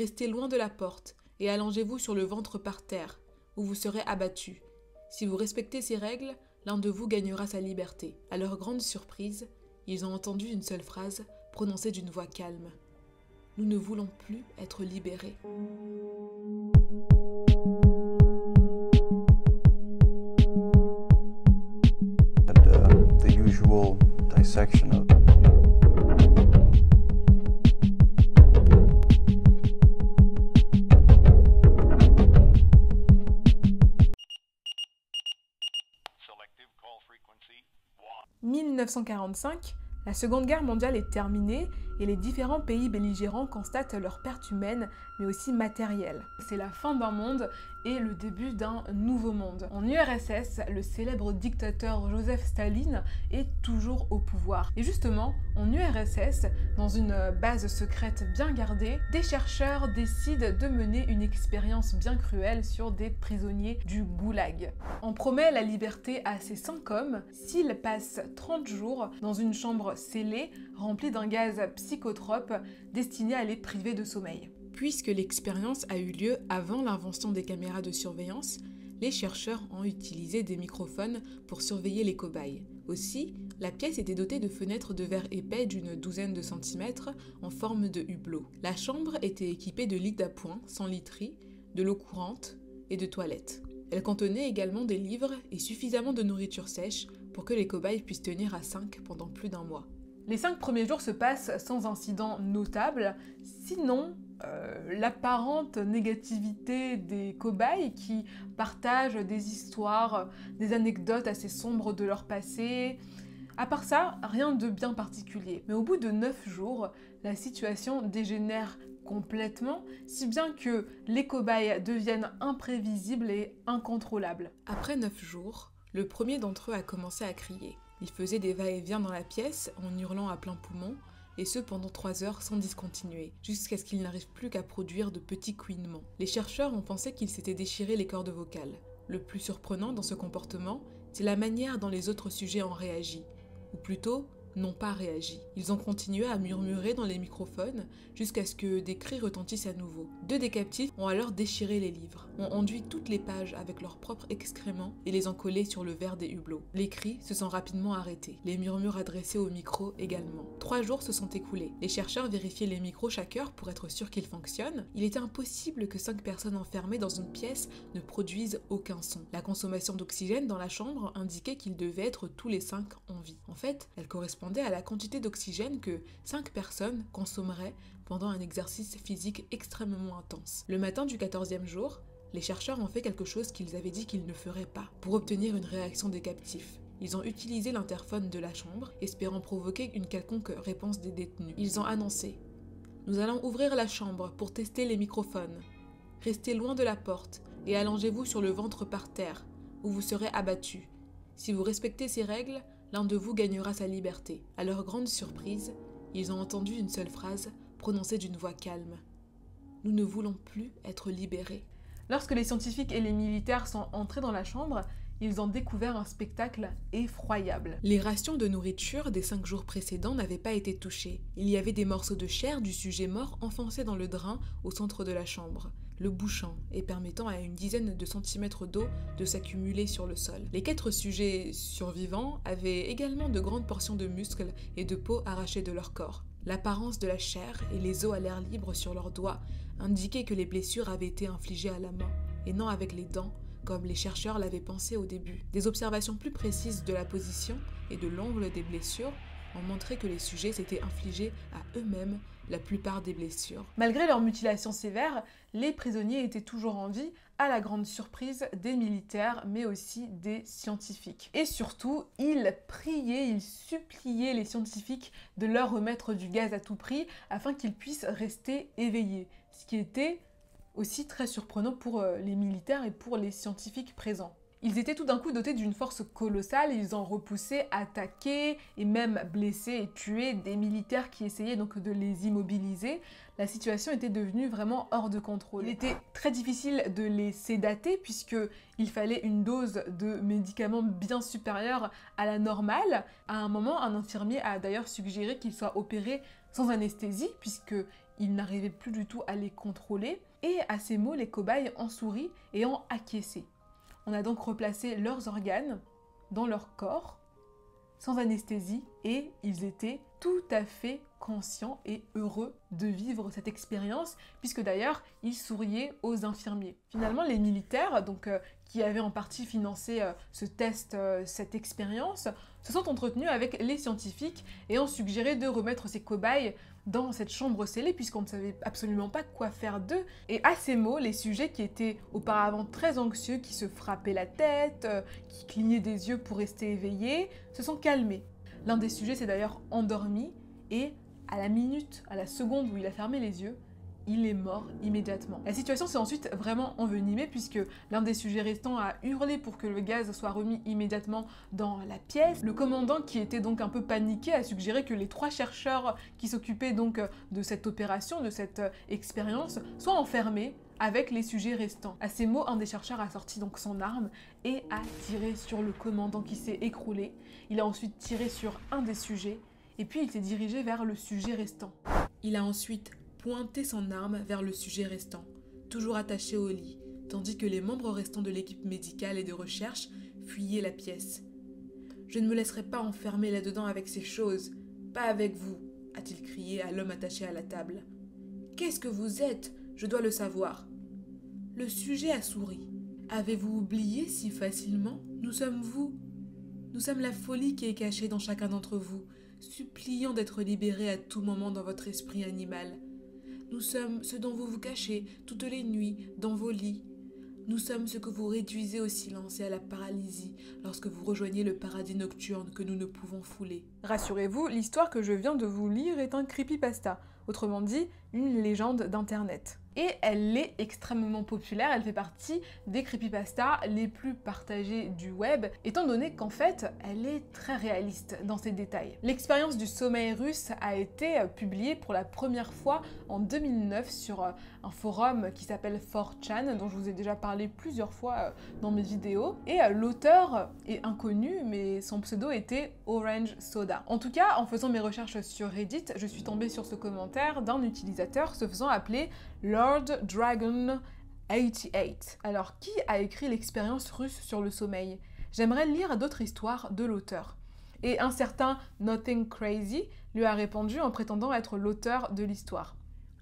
Restez loin de la porte et allongez-vous sur le ventre par terre, où vous serez abattu. Si vous respectez ces règles, l'un de vous gagnera sa liberté. À leur grande surprise, ils ont entendu une seule phrase prononcée d'une voix calme. Nous ne voulons plus être libérés. of 1945, la Seconde Guerre mondiale est terminée et les différents pays belligérants constatent leur perte humaine mais aussi matérielle. C'est la fin d'un monde et le début d'un nouveau monde. En URSS, le célèbre dictateur Joseph Staline est toujours au pouvoir. Et justement, en URSS, dans une base secrète bien gardée, des chercheurs décident de mener une expérience bien cruelle sur des prisonniers du goulag. On promet la liberté à ces cinq hommes s'ils passent 30 jours dans une chambre scellée remplie d'un gaz psychotrope destiné à les priver de sommeil. Puisque l'expérience a eu lieu avant l'invention des caméras de surveillance, les chercheurs ont utilisé des microphones pour surveiller les cobayes. Aussi, la pièce était dotée de fenêtres de verre épais d'une douzaine de centimètres en forme de hublot. La chambre était équipée de lits d'appoint sans literie, de l'eau courante et de toilettes. Elle contenait également des livres et suffisamment de nourriture sèche pour que les cobayes puissent tenir à 5 pendant plus d'un mois. Les cinq premiers jours se passent sans incident notable, sinon euh, l'apparente négativité des cobayes qui partagent des histoires, des anecdotes assez sombres de leur passé. À part ça, rien de bien particulier. Mais au bout de 9 jours, la situation dégénère complètement, si bien que les cobayes deviennent imprévisibles et incontrôlables. Après 9 jours, le premier d'entre eux a commencé à crier. Il faisait des va-et-vient dans la pièce en hurlant à plein poumon, et ce pendant trois heures sans discontinuer, jusqu'à ce qu'il n'arrive plus qu'à produire de petits couinements. Les chercheurs ont pensé qu'il s'était déchiré les cordes vocales. Le plus surprenant dans ce comportement, c'est la manière dont les autres sujets ont réagi, ou plutôt n'ont pas réagi. Ils ont continué à murmurer dans les microphones jusqu'à ce que des cris retentissent à nouveau. Deux des captifs ont alors déchiré les livres, ont enduit toutes les pages avec leurs propres excréments et les ont collés sur le verre des hublots. Les cris se sont rapidement arrêtés, les murmures adressés au micro également. Trois jours se sont écoulés. Les chercheurs vérifiaient les micros chaque heure pour être sûrs qu'ils fonctionnent. Il était impossible que cinq personnes enfermées dans une pièce ne produisent aucun son. La consommation d'oxygène dans la chambre indiquait qu'ils devaient être tous les cinq en vie. En fait, elle à la quantité d'oxygène que 5 personnes consommeraient pendant un exercice physique extrêmement intense. Le matin du 14e jour, les chercheurs ont fait quelque chose qu'ils avaient dit qu'ils ne feraient pas pour obtenir une réaction des captifs. Ils ont utilisé l'interphone de la chambre, espérant provoquer une quelconque réponse des détenus. Ils ont annoncé Nous allons ouvrir la chambre pour tester les microphones. Restez loin de la porte et allongez-vous sur le ventre par terre, où vous serez abattu. Si vous respectez ces règles, l'un de vous gagnera sa liberté. À leur grande surprise, ils ont entendu une seule phrase prononcée d'une voix calme. Nous ne voulons plus être libérés. Lorsque les scientifiques et les militaires sont entrés dans la chambre, ils ont découvert un spectacle effroyable. Les rations de nourriture des cinq jours précédents n'avaient pas été touchées. Il y avait des morceaux de chair du sujet mort enfoncés dans le drain au centre de la chambre le bouchant et permettant à une dizaine de centimètres d'eau de s'accumuler sur le sol. Les quatre sujets survivants avaient également de grandes portions de muscles et de peau arrachées de leur corps. L'apparence de la chair et les os à l'air libre sur leurs doigts indiquaient que les blessures avaient été infligées à la main et non avec les dents comme les chercheurs l'avaient pensé au début. Des observations plus précises de la position et de l'angle des blessures ont montré que les sujets s'étaient infligés à eux-mêmes la plupart des blessures. Malgré leur mutilation sévère, les prisonniers étaient toujours en vie, à la grande surprise des militaires, mais aussi des scientifiques. Et surtout, ils priaient, ils suppliaient les scientifiques de leur remettre du gaz à tout prix afin qu'ils puissent rester éveillés, ce qui était aussi très surprenant pour euh, les militaires et pour les scientifiques présents. Ils étaient tout d'un coup dotés d'une force colossale, ils ont repoussé, attaqué et même blessé et tué des militaires qui essayaient donc de les immobiliser. La situation était devenue vraiment hors de contrôle. Il était très difficile de les sédater puisque il fallait une dose de médicaments bien supérieure à la normale. À un moment, un infirmier a d'ailleurs suggéré qu'ils soient opérés sans anesthésie puisque il n'arrivait plus du tout à les contrôler. Et à ces mots, les cobayes ont souri et ont acquiescé. On a donc replacé leurs organes dans leur corps, sans anesthésie, et ils étaient tout à fait conscients et heureux de vivre cette expérience, puisque d'ailleurs, ils souriaient aux infirmiers. Finalement, les militaires, donc euh, qui avaient en partie financé euh, ce test, euh, cette expérience, se sont entretenus avec les scientifiques et ont suggéré de remettre ces cobayes dans cette chambre scellée puisqu'on ne savait absolument pas quoi faire d'eux. Et à ces mots, les sujets qui étaient auparavant très anxieux, qui se frappaient la tête, euh, qui clignaient des yeux pour rester éveillés, se sont calmés. L'un des sujets s'est d'ailleurs endormi et à la minute, à la seconde où il a fermé les yeux, il est mort immédiatement. La situation s'est ensuite vraiment envenimée puisque l'un des sujets restants a hurlé pour que le gaz soit remis immédiatement dans la pièce. Le commandant, qui était donc un peu paniqué, a suggéré que les trois chercheurs qui s'occupaient donc de cette opération, de cette expérience, soient enfermés avec les sujets restants. À ces mots, un des chercheurs a sorti donc son arme et a tiré sur le commandant qui s'est écroulé. Il a ensuite tiré sur un des sujets et puis il s'est dirigé vers le sujet restant. Il a ensuite pointé son arme vers le sujet restant, toujours attaché au lit, tandis que les membres restants de l'équipe médicale et de recherche fuyaient la pièce. Je ne me laisserai pas enfermer là-dedans avec ces choses, pas avec vous, a-t-il crié à l'homme attaché à la table. Qu'est-ce que vous êtes? Je dois le savoir. Le sujet a souri. Avez-vous oublié si facilement? Nous sommes vous. Nous sommes la folie qui est cachée dans chacun d'entre vous, suppliant d'être libéré à tout moment dans votre esprit animal. Nous sommes ce dont vous vous cachez toutes les nuits dans vos lits. Nous sommes ce que vous réduisez au silence et à la paralysie lorsque vous rejoignez le paradis nocturne que nous ne pouvons fouler. Rassurez-vous, l'histoire que je viens de vous lire est un creepypasta, autrement dit, une légende d'Internet et elle est extrêmement populaire, elle fait partie des creepypastas les plus partagés du web, étant donné qu'en fait, elle est très réaliste dans ses détails. L'expérience du sommeil russe a été publiée pour la première fois en 2009 sur euh, un forum qui s'appelle 4chan, dont je vous ai déjà parlé plusieurs fois euh, dans mes vidéos, et euh, l'auteur est inconnu, mais son pseudo était Orange Soda. En tout cas, en faisant mes recherches sur Reddit, je suis tombée sur ce commentaire d'un utilisateur se faisant appeler Dragon 88. Alors, qui a écrit l'expérience russe sur le sommeil? J'aimerais lire d'autres histoires de l'auteur. Et un certain Nothing Crazy lui a répondu en prétendant être l'auteur de l'histoire.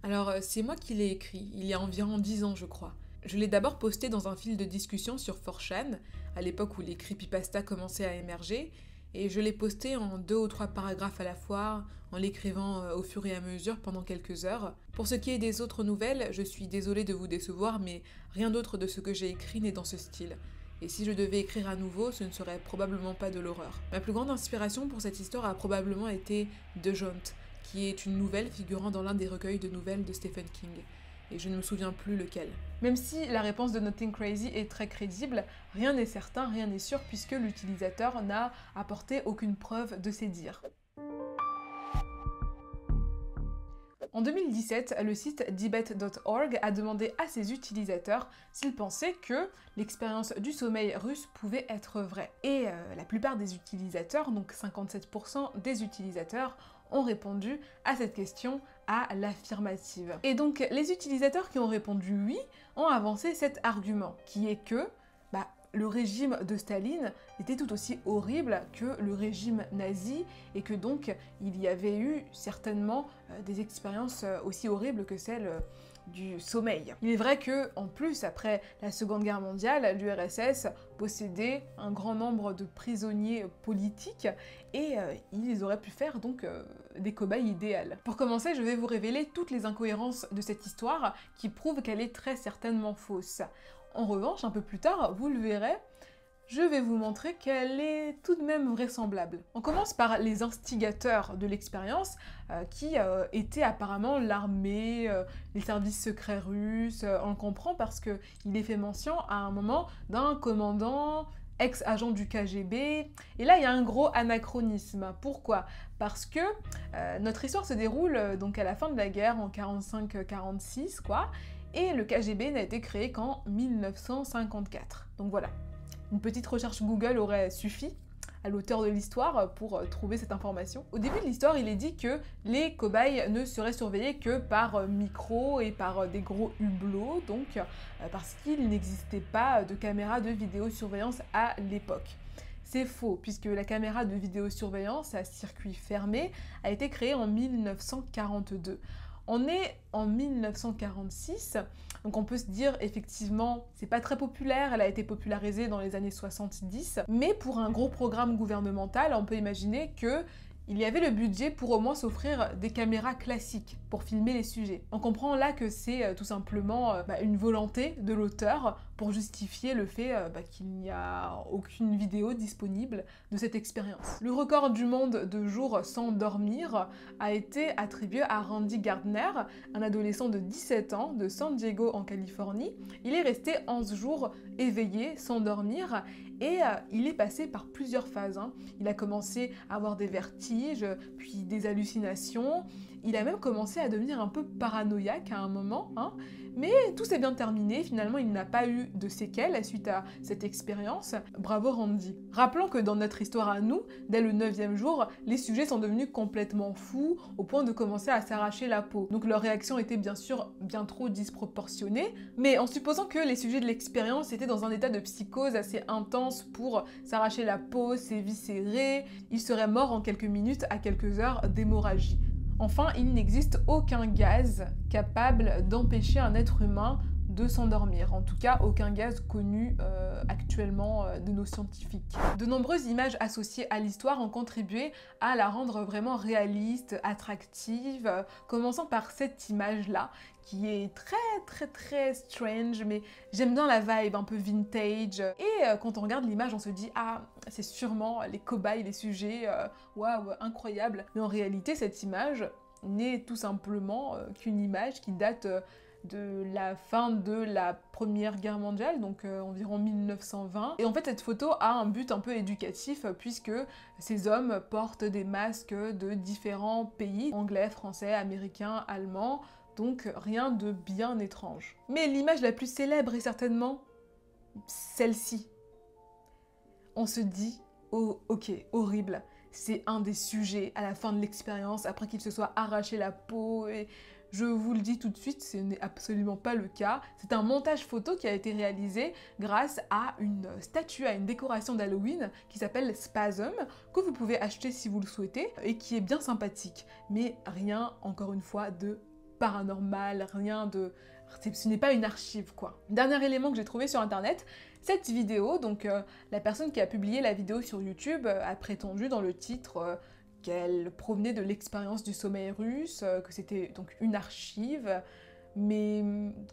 Alors, euh, c'est moi qui l'ai écrit, il y a environ 10 ans, je crois. Je l'ai d'abord posté dans un fil de discussion sur 4chan, à l'époque où les creepypastas commençaient à émerger, et je l'ai posté en deux ou trois paragraphes à la fois, en l'écrivant euh, au fur et à mesure pendant quelques heures. Pour ce qui est des autres nouvelles, je suis désolée de vous décevoir, mais rien d'autre de ce que j'ai écrit n'est dans ce style. Et si je devais écrire à nouveau, ce ne serait probablement pas de l'horreur. Ma plus grande inspiration pour cette histoire a probablement été The Jaunt, qui est une nouvelle figurant dans l'un des recueils de nouvelles de Stephen King et je ne me souviens plus lequel. Même si la réponse de Nothing Crazy est très crédible, rien n'est certain, rien n'est sûr puisque l'utilisateur n'a apporté aucune preuve de ses dires. En 2017, le site debate.org a demandé à ses utilisateurs s'ils pensaient que l'expérience du sommeil russe pouvait être vraie. Et euh, la plupart des utilisateurs, donc 57% des utilisateurs, ont répondu à cette question à l'affirmative. Et donc les utilisateurs qui ont répondu oui ont avancé cet argument, qui est que bah, le régime de Staline était tout aussi horrible que le régime nazi et que donc il y avait eu certainement euh, des expériences euh, aussi horribles que celles euh, du sommeil. Il est vrai que, en plus, après la Seconde Guerre mondiale, l'URSS possédait un grand nombre de prisonniers politiques et euh, ils auraient pu faire donc euh, des cobayes idéales. Pour commencer, je vais vous révéler toutes les incohérences de cette histoire qui prouvent qu'elle est très certainement fausse. En revanche, un peu plus tard, vous le verrez, je vais vous montrer qu'elle est tout de même vraisemblable. On commence par les instigateurs de l'expérience, euh, qui euh, étaient apparemment l'armée, euh, les services secrets russes. on le comprend parce qu'il est fait mention à un moment d'un commandant ex-agent du KGB. Et là, il y a un gros anachronisme. Pourquoi? Parce que notre histoire se déroule donc à la fin de la guerre, en 45-46, quoi. Et le KGB n'a été créé qu'en 1954. Donc voilà, une petite recherche Google aurait suffi. à l'auteur de l'histoire pour euh, trouver cette information. Au début de l'histoire, il est dit que les cobayes ne seraient surveillés que par euh, micro et par euh, des gros hublots, donc parce qu'il n'existait pas de caméra de vidéosurveillance à l'époque. C'est faux, puisque la caméra de vidéosurveillance à circuit fermé a été créée en 1942. On est en 1946, donc on peut se dire effectivement, c'est pas très populaire, elle a été popularisée dans les années 70, mais pour un gros programme gouvernemental, on peut imaginer que il y avait le budget pour au moins s'offrir des caméras classiques pour filmer les sujets. On comprend là que c'est euh, tout simplement euh, bah, une volonté de l'auteur pour justifier le fait euh, bah, qu'il n'y a aucune vidéo disponible de cette expérience. Le record du monde de jours sans dormir a été attribué à Randy Gardner, un adolescent de 17 ans de San Diego en Californie. Il est resté 11 jours éveillé sans dormir et il est passé par plusieurs phases. Hein. Il a commencé à avoir des vertiges, puis des hallucinations. Il a même commencé à devenir un peu paranoïaque à un moment. Hein. Mais tout s'est bien terminé, finalement il n'a pas eu de séquelles suite à cette expérience. Bravo Randy. Rappelons que dans notre histoire à nous, dès le 9 jour, les sujets sont devenus complètement fous au point de commencer à s'arracher la peau. Donc leur réaction était bien sûr bien trop disproportionnée, mais en supposant que les sujets de l'expérience étaient dans un état de psychose assez intense pour s'arracher la peau, s'éviscérer, ils seraient morts en quelques minutes à quelques heures d'hémorragie. Enfin, il n'existe aucun gaz capable d'empêcher un être humain de s'endormir. En tout cas, aucun gaz connu euh, actuellement euh, de nos scientifiques. De nombreuses images associées à l'histoire ont contribué à la rendre vraiment réaliste, attractive, commençant par cette image-là, qui est très très très strange, mais j'aime bien la vibe un peu vintage. Et euh, quand on regarde l'image, on se dit ah c'est sûrement les cobayes, les sujets, waouh incroyable. Mais en réalité, cette image n'est tout simplement qu'une image qui date de la fin de la Première Guerre mondiale, donc euh, environ 1920. Et en fait, cette photo a un but un peu éducatif puisque ces hommes portent des masques de différents pays, anglais, français, américains, allemands, donc rien de bien étrange. Mais l'image la plus célèbre est certainement celle-ci. On se dit, oh ok, horrible. C'est un des sujets à la fin de l'expérience, après qu'il se soit arraché la peau et je vous le dis tout de suite, ce n'est absolument pas le cas. C'est un montage photo qui a été réalisé grâce à une statue, à une décoration d'Halloween qui s'appelle Spasm, que vous pouvez acheter si vous le souhaitez et qui est bien sympathique. Mais rien, encore une fois, de paranormal, rien de... Ce n'est pas une archive, quoi. Dernier élément que j'ai trouvé sur internet, cette vidéo, donc euh, la personne qui a publié la vidéo sur YouTube euh, a prétendu dans le titre... Euh, qu'elle provenait de l'expérience du sommeil russe, que c'était donc une archive. Mais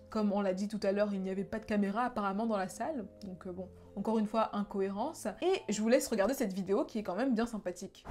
comme on l'a dit tout à l'heure, il n'y avait pas de caméra apparemment dans la salle. Donc bon, encore une fois, incohérence. Et je vous laisse regarder cette vidéo qui est quand même bien sympathique.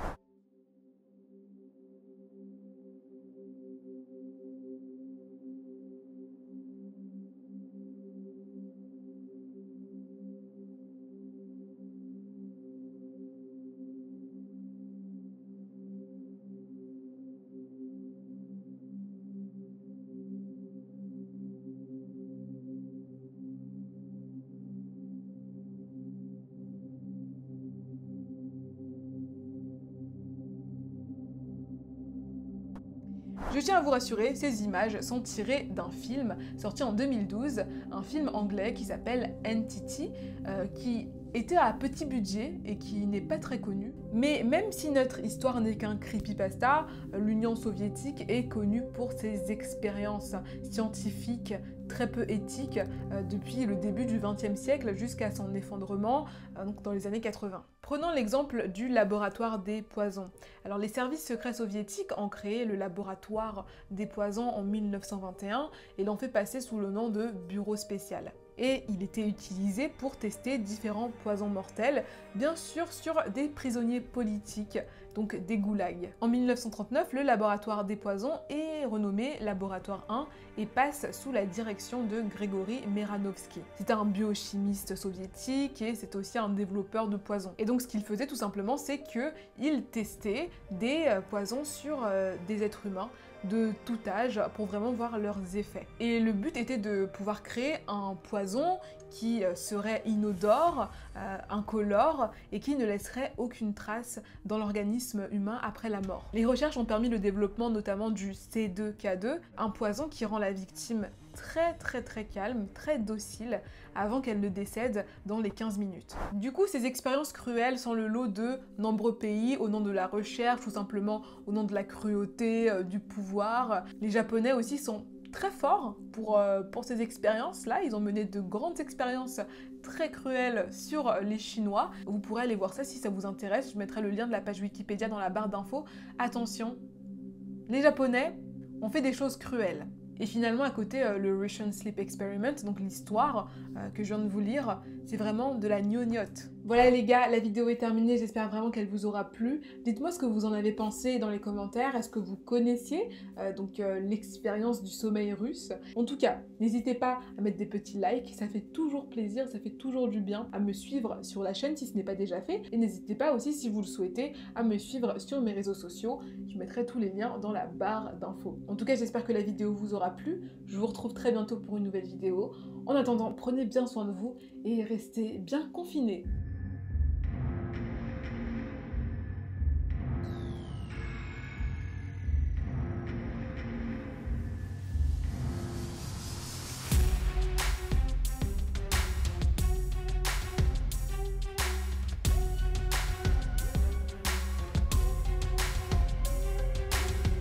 Je tiens à vous rassurer, ces images sont tirées d'un film sorti en 2012, un film anglais qui s'appelle Entity, euh, qui était à petit budget et qui n'est pas très connu. Mais même si notre histoire n'est qu'un creepypasta, l'Union soviétique est connue pour ses expériences scientifiques très peu éthiques euh, depuis le début du XXe siècle jusqu'à son effondrement euh, dans les années 80. Prenons l'exemple du laboratoire des poisons. Alors les services secrets soviétiques ont créé le laboratoire des poisons en 1921 et l'ont fait passer sous le nom de bureau spécial et il était utilisé pour tester différents poisons mortels, bien sûr sur des prisonniers politiques, donc des goulags. En 1939, le laboratoire des poisons est renommé Laboratoire 1 et passe sous la direction de Gregory Meranovsky. C'est un biochimiste soviétique et c'est aussi un développeur de poisons. Et donc ce qu'il faisait tout simplement, c'est qu'il testait des euh, poisons sur euh, des êtres humains de tout âge pour vraiment voir leurs effets. Et le but était de pouvoir créer un poison qui euh, serait inodore, euh, incolore et qui ne laisserait aucune trace dans l'organisme humain après la mort. Les recherches ont permis le développement notamment du C2K2, un poison qui rend la victime très très très calme, très docile, avant qu'elle ne décède dans les 15 minutes. Du coup, ces expériences cruelles sont le lot de nombreux pays au nom de la recherche ou simplement au nom de la cruauté, euh, du pouvoir. Les Japonais aussi sont très forts pour, euh, pour ces expériences-là. Ils ont mené de grandes expériences très cruelles sur les Chinois. Vous pourrez aller voir ça si ça vous intéresse. Je mettrai le lien de la page Wikipédia dans la barre d'infos. Attention, les Japonais ont fait des choses cruelles. Et finalement, à côté, euh, le Russian Sleep Experiment, donc l'histoire euh, que je viens de vous lire, c'est vraiment de la gnognotte. Voilà les gars, la vidéo est terminée, j'espère vraiment qu'elle vous aura plu. Dites-moi ce que vous en avez pensé dans les commentaires, est-ce que vous connaissiez euh, donc l'expérience du sommeil russe? En tout cas, n'hésitez pas à mettre des petits likes, ça fait toujours plaisir, ça fait toujours du bien à me suivre sur la chaîne si ce n'est pas déjà fait. Et n'hésitez pas aussi, si vous le souhaitez, à me suivre sur mes réseaux sociaux. Je mettrai tous les liens dans la barre d'infos. En tout cas, j'espère que la vidéo vous aura plu. Je vous retrouve très bientôt pour une nouvelle vidéo. En attendant, prenez bien soin de vous et restez bien confinés.